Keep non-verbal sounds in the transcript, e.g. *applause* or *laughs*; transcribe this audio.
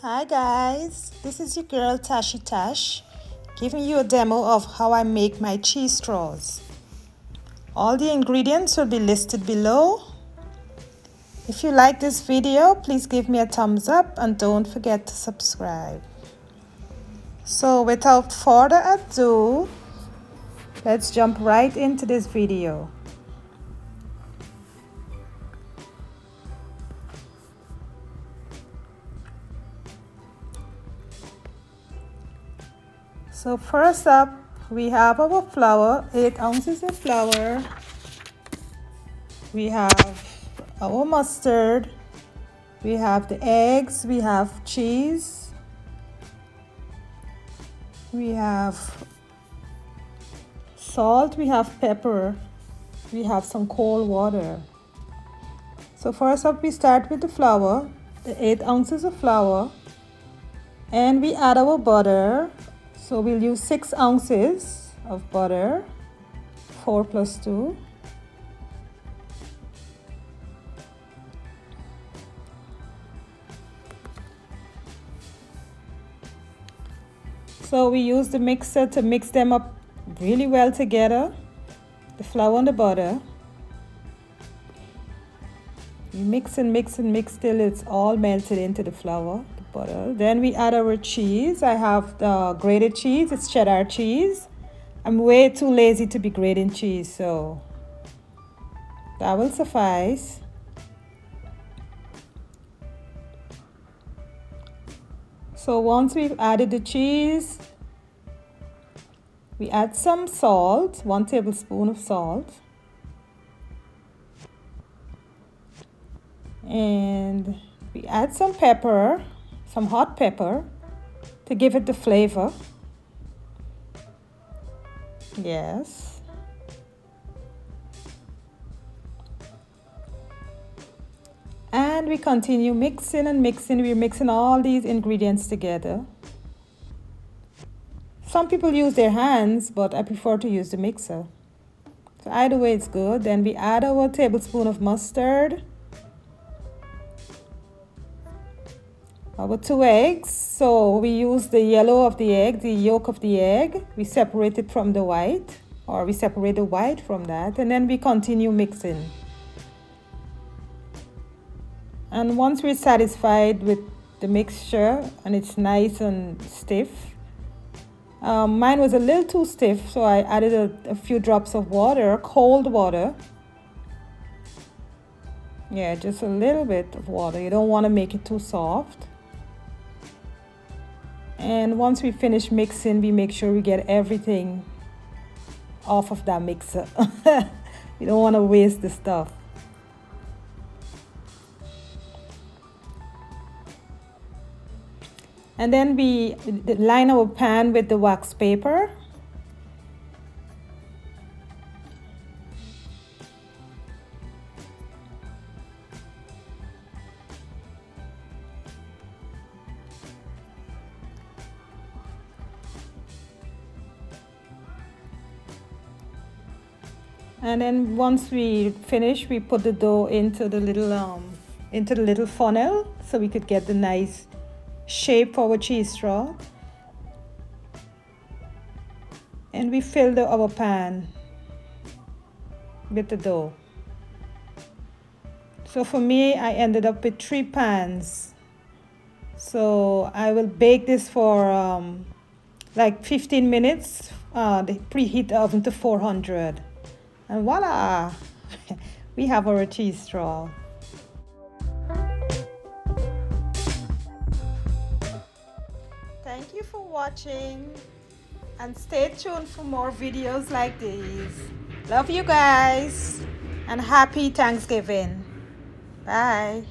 Hi guys, this is your girl Tashie Tash giving you a demo of how I make my cheese straws. All the ingredients will be listed below. If you like this video, please give me a thumbs up and don't forget to subscribe. So without further ado, let's jump right into this video. So first up, we have our flour, 8 ounces of flour. We have our mustard. We have the eggs. We have cheese. We have salt. We have pepper. We have some cold water. So first up, we start with the flour, the 8 ounces of flour. And we add our butter so we'll use 6 ounces of butter, 4 plus 2. So we use the mixer to mix them up really well together, the flour and the butter. You mix and mix and mix till it's all melted into the flour butter. Then we add our cheese. I have the grated cheese. It's cheddar cheese. I'm way too lazy to be grating cheese, so that will suffice. So once we've added the cheese, we add some salt, one tablespoon of salt. And we add some pepper some hot pepper to give it the flavor. Yes. And we continue mixing and mixing. We're mixing all these ingredients together. Some people use their hands, but I prefer to use the mixer. So either way it's good. Then we add our tablespoon of mustard. Our two eggs. So we use the yellow of the egg the yolk of the egg. We separate it from the white or we separate the white from that and then we continue mixing. And once we're satisfied with the mixture and it's nice and stiff um, mine was a little too stiff so I added a, a few drops of water cold water. Yeah just a little bit of water. You don't want to make it too soft and once we finish mixing we make sure we get everything off of that mixer. *laughs* You don't want to waste the stuff. And then we line our pan with the wax paper and then once we finish we put the dough into the little um into the little funnel so we could get the nice shape for our cheese straw. And we fill the, our pan with the dough. So for me I ended up with three pans. So I will bake this for um, like 15 minutes uh, preheat the oven to 400 and voila! *laughs* we have our cheese straw. Thank you for watching and stay tuned for more videos like these. Love you guys and happy Thanksgiving. Bye.